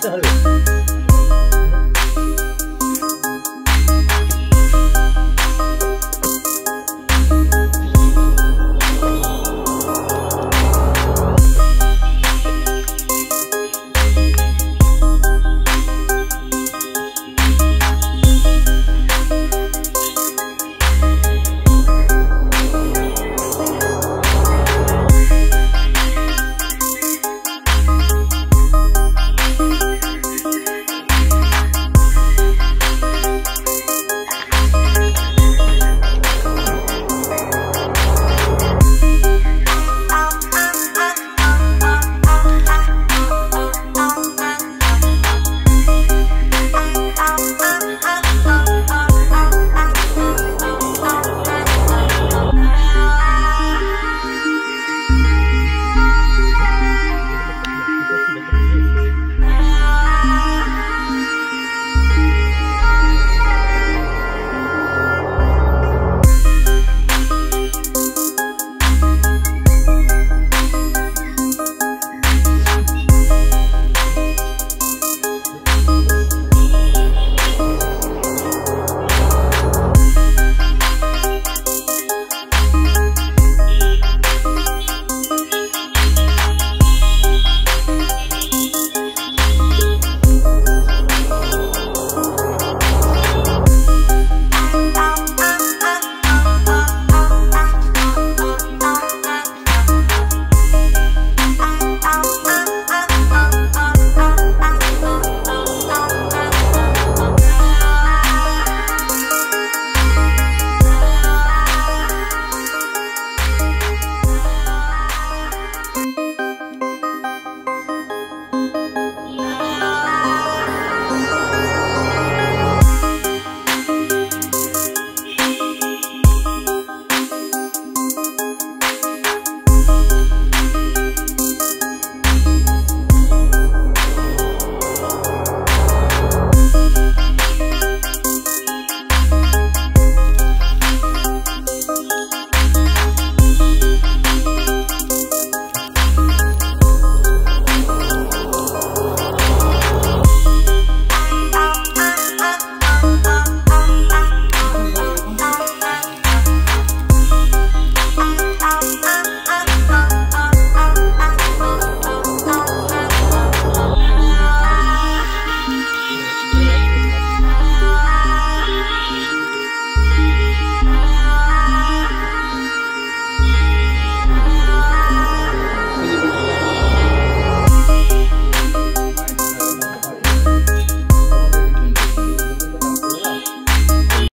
这里。